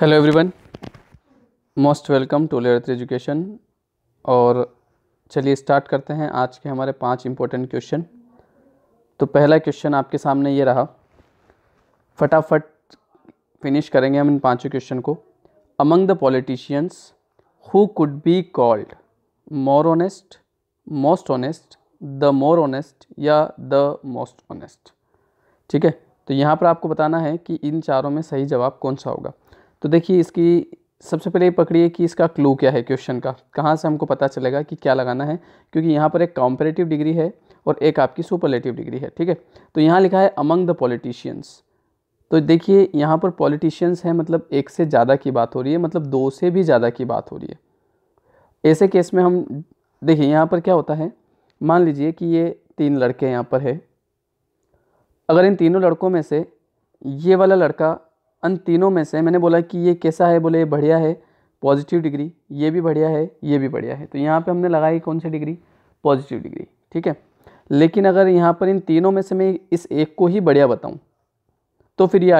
Hello everyone most welcome to लेरथ education और चलिए start करते हैं आज के हमारे पाँच इम्पोर्टेंट क्वेश्चन तो पहला क्वेश्चन आपके सामने ये रहा। फटाफट फिनिश करेंगे हम इन पाँचों क्वेश्चन को। Among the politicians who could be called more honest most honest the more honest या द मोस्ट ऑनेस्ट ठीक है? तो यहाँ पर आपको बताना है कि इन चारों में सही जवाब कौन सा होगा। तो देखिए इसकी सबसे पहले पकड़िए कि इसका क्लू क्या है क्वेश्चन का। कहाँ से हमको पता चलेगा कि क्या लगाना है? क्योंकि यहाँ पर एक कॉम्परेटिव डिग्री है और एक आपकी सुपरलेटिव डिग्री है, ठीक है? तो यहाँ लिखा है अमंग द पॉलिटिशियंस तो देखिए, यहाँ पर पॉलिटिशियंस हैं मतलब एक से ज़्यादा की बात हो रही है मतलब दो से भी ज़्यादा की बात हो रही है। ऐसे केस में हम, देखिए यहाँ पर क्या होता है? मान लीजिए कि ये तीन लड़के यहाँ पर है। अगर इन तीनों लड़कों में से ये वाला लड़का अन तीनों में से मैंने बोला कि ये कैसा है? बोले, बढ़िया है पॉजिटिव डिग्री ये भी बढ़िया है, ये भी बढ़िया है। तो यहाँ पे हमने लगाई कौन सी डिग्री पॉजिटिव डिग्री ठीक है? लेकिन अगर यहाँ पर इन तीनों में से मैं इस एक को ही बढ़िया बताऊँ तो फिर ये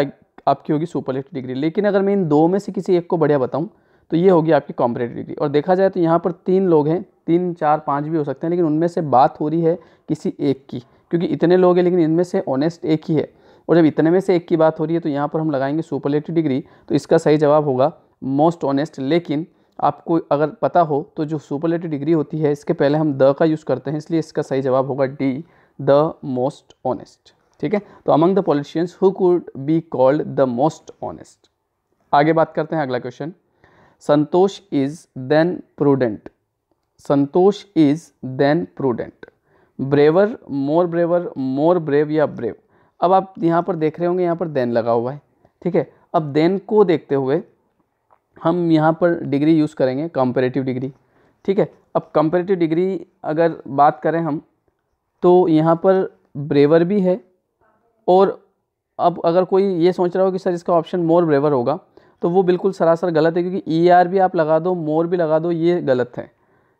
आपकी होगी सुपरलेटिव डिग्री लेकिन अगर मैं इन दो में से किसी एक को बढ़िया बताऊँ तो ये होगी आपकी कॉम्परेटिव डिग्री और देखा जाए तो यहाँ पर तीन लोग हैं, तीन, चार, पाँच भी हो सकते हैं, लेकिन उनमें से बात हो रही है किसी एक की, क्योंकि इतने लोग हैं, लेकिन इनमें से ऑनेस्ट एक ही है। और जब इतने में से एक की बात हो रही है तो यहाँ पर हम लगाएँगे सुपरलेटिव डिग्री तो इसका सही जवाब होगा मोस्ट ऑनेस्ट लेकिन आपको अगर पता हो तो जो सुपरलेटिव डिग्री होती है, इसके पहले हम द का यूज़ करते हैं, इसलिए इसका सही जवाब होगा डी द मोस्ट ऑनेस्ट ठीक है? तो among the politicians who could be called the most honest आगे बात करते हैं, अगला question Santosh is than prudent Santosh is than prudent braver more braver more brave या ब्रेव अब आप यहाँ पर देख रहे होंगे, यहाँ पर देन लगा हुआ है, ठीक है? अब देन को देखते हुए हम यहाँ पर डिग्री यूज़ करेंगे कंपेरेटिव डिग्री ठीक है? अब कंपेरेटिव डिग्री अगर बात करें हम तो यहाँ पर ब्रेवर भी है और अब अगर कोई ये सोच रहा हो कि सर इसका ऑप्शन मोर ब्रेवर होगा तो वो बिल्कुल सरासर गलत है क्योंकि ई आर भी आप लगा दो मोर भी लगा दो, ये गलत है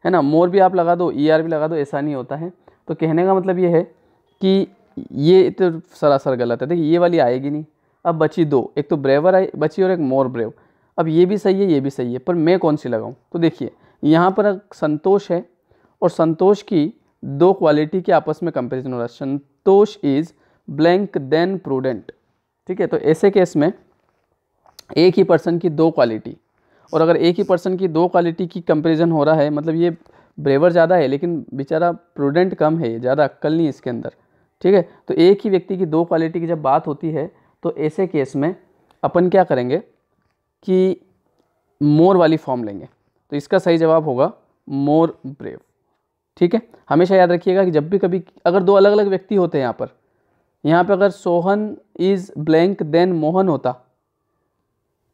है ना? मोर भी आप लगा दो ई आर भी लगा दो, ऐसा नहीं होता है। तो कहने का मतलब ये है कि ये तो सरासर गलत है। देखिए, ये वाली आएगी नहीं। अब बची दो। एक तो ब्रेवर आई, बची और एक मोर ब्रेव। अब ये भी सही है, ये भी सही है, पर मैं कौन सी लगाऊँ? तो देखिए, यहाँ पर संतोष है और संतोष की दो क्वालिटी के आपस में कंपेरिजन हो रहा है। Santosh is blank than prudent ठीक है तो ऐसे केस में एक ही पर्सन की दो क्वालिटी और अगर एक ही पर्सन की दो क्वालिटी की कंपेरिजन हो रहा है मतलब ये ब्रेवर ज़्यादा है, लेकिन बेचारा प्रूडेंट कम है, ज़्यादा अक्ल नहीं इसके अंदर। ठीक है? तो एक ही व्यक्ति की दो क्वालिटी की जब बात होती है तो ऐसे केस में अपन क्या करेंगे कि मोर वाली फॉर्म लेंगे। तो इसका सही जवाब होगा मोर ब्रेव ठीक है? हमेशा याद रखिएगा कि जब भी कभी अगर दो अलग अलग व्यक्ति होते हैं यहाँ पर, यहाँ पे अगर Sohan is blank than Mohan होता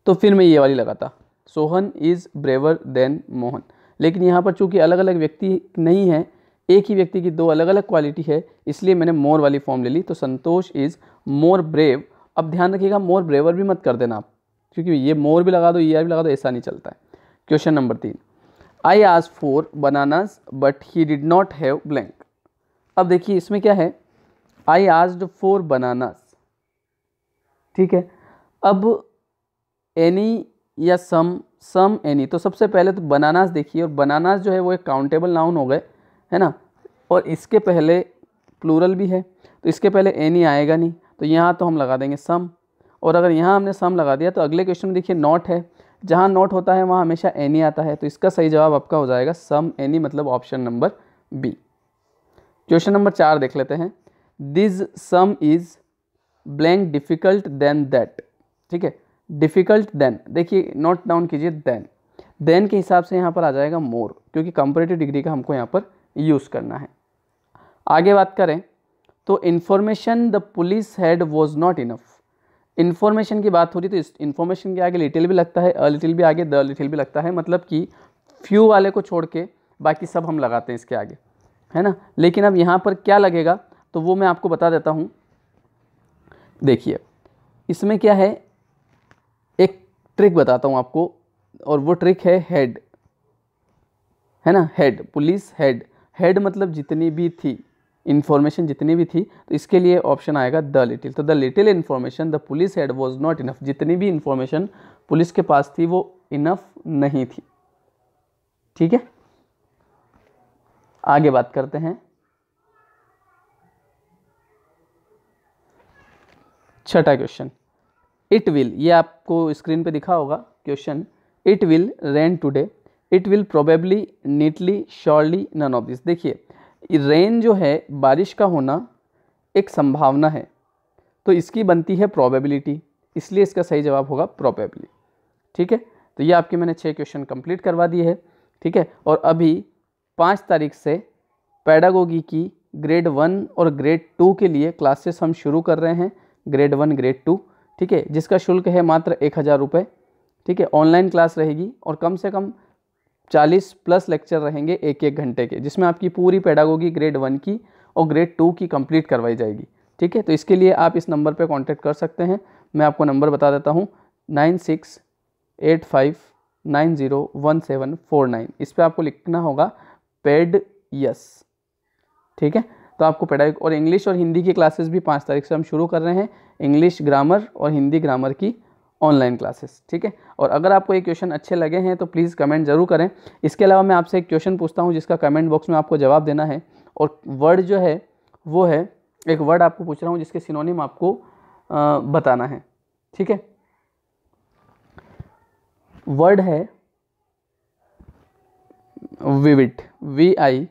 तो फिर मैं ये वाली लगाता। Sohan is braver than Mohan. लेकिन यहाँ पर चूँकि अलग अलग व्यक्ति नहीं है एक ही व्यक्ति की दो अलग अलग क्वालिटी है, इसलिए मैंने मोर वाली फॉर्म ले ली। तो संतोष इज़ मोर ब्रेव अब ध्यान रखिएगा मोर ब्रेवर भी मत कर देना आप, क्योंकि ये मोर भी लगा दो ई भी लगा दो, ऐसा नहीं चलता है। क्वेश्चन नंबर तीन। I ate four bananas but he did not have blank अब देखिए, इसमें क्या है? आई आज फोर बनानाज ठीक है? अब एनी या सम सम एनी तो सबसे पहले तो बनानास देखिए, और बनानास जो है वो एक काउंटेबल नाउन हो गए, है ना? और इसके पहले प्लूरल भी है तो इसके पहले एनी आएगा नहीं तो यहाँ तो हम लगा देंगे सम और अगर यहाँ हमने सम लगा दिया तो अगले क्वेश्चन में देखिए नॉट है। जहाँ नॉट होता है, वहाँ हमेशा एनी आता है तो इसका सही जवाब आपका हो जाएगा सम एनी मतलब option number B question number चार देख लेते हैं। This sum is blank difficult than that ठीक है? डिफ़िकल्ट देन देखिए नोट डाउन कीजिए देन देन के हिसाब से यहाँ पर आ जाएगा मोर क्योंकि कंपेरेटिव डिग्री का हमको यहाँ पर यूज़ करना है। आगे बात करें तो information the police had was not enough information की बात हो रही तो इस इन्फॉर्मेशन के आगे लिटिल भी लगता है अ लिटिल भी आगे द लिटिल भी लगता है मतलब कि फ्यू वाले को छोड़ के बाकी सब हम लगाते हैं इसके आगे, है ना? लेकिन अब यहाँ पर क्या लगेगा तो वो मैं आपको बता देता हूँ। देखिए, इसमें क्या है, एक ट्रिक बताता हूँ आपको, और वो ट्रिक है हेड है ना? हेड पुलिस हेड हेड मतलब जितनी भी थी। इन्फॉर्मेशन जितनी भी थी तो इसके लिए ऑप्शन आएगा द लिटिल तो the little information the police had was not enough जितनी भी इन्फॉर्मेशन पुलिस के पास थी, वो इनफ नहीं थी। ठीक है? आगे बात करते हैं। छठा क्वेश्चन इट विल ये आपको स्क्रीन पे दिखा होगा question it will rain today it will probably neatly surely none of this देखिए रेन जो है, बारिश का होना एक संभावना है। तो इसकी बनती है प्रोबेबिलिटी इसलिए इसका सही जवाब होगा प्रोबेबली ठीक है? तो ये आपके मैंने छः क्वेश्चन कंप्लीट करवा दिए है। ठीक है? और अभी पाँच तारीख से पैडागोगी की ग्रेड वन और ग्रेड टू के लिए क्लासेस हम शुरू कर रहे हैं। ग्रेड वन ग्रेड टू ठीक है? जिसका शुल्क है मात्र एक हज़ार रुपये ठीक है? ऑनलाइन क्लास रहेगी और कम से कम चालीस प्लस लेक्चर रहेंगे एक एक घंटे के, जिसमें आपकी पूरी पैडागोगी ग्रेड वन की और ग्रेड टू की कंप्लीट करवाई जाएगी। ठीक है? तो इसके लिए आप इस नंबर पर कॉन्टैक्ट कर सकते हैं। मैं आपको नंबर बता देता हूँ। Nine six eight five nine zero one seven four nine. इस पर आपको लिखना होगा पेड यस। ठीक है? तो आपको पेडागोगी और इंग्लिश और हिंदी की क्लासेस भी पाँच तारीख से हम शुरू कर रहे हैं। इंग्लिश ग्रामर और हिंदी ग्रामर की ऑनलाइन क्लासेस ठीक है? और अगर आपको ये क्वेश्चन अच्छे लगे हैं तो प्लीज़ कमेंट ज़रूर करें। इसके अलावा मैं आपसे एक क्वेश्चन पूछता हूँ जिसका कमेंट बॉक्स में आपको जवाब देना है। और वर्ड जो है वो है एक वर्ड आपको पूछ रहा हूँ जिसके सिनोनिम आपको आ, बताना है ठीक है? वर्ड है vivid V I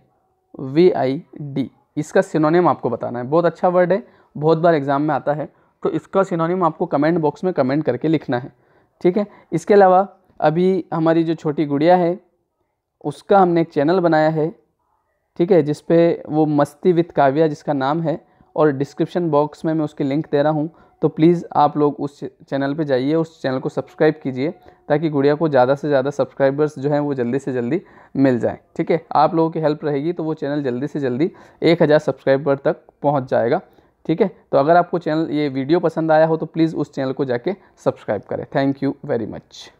V I D इसका सिनोनिम आपको बताना है। बहुत अच्छा वर्ड है बहुत बार एग्ज़ाम में आता है। तो इसका सिनोनिम आपको कमेंट बॉक्स में कमेंट करके लिखना है। ठीक है? इसके अलावा अभी हमारी जो छोटी गुड़िया है, उसका हमने एक चैनल बनाया है। ठीक है? जिस पे वो मस्ती विथ काव्या जिसका नाम है, और डिस्क्रिप्शन बॉक्स में मैं उसकी लिंक दे रहा हूँ। तो प्लीज़ आप लोग उस चैनल पे जाइए, उस चैनल को सब्सक्राइब कीजिए, ताकि गुड़िया को ज़्यादा से ज़्यादा सब्सक्राइबर्स जो हैं वो जल्दी से जल्दी मिल जाएँ। ठीक है? आप लोगों की हेल्प रहेगी तो वो चैनल जल्दी से जल्दी एक हज़ार सब्सक्राइबर तक पहुँच जाएगा। ठीक है? तो अगर आपको चैनल, ये वीडियो पसंद आया हो तो प्लीज़ उस चैनल को जाके सब्सक्राइब करें। Thank you very much.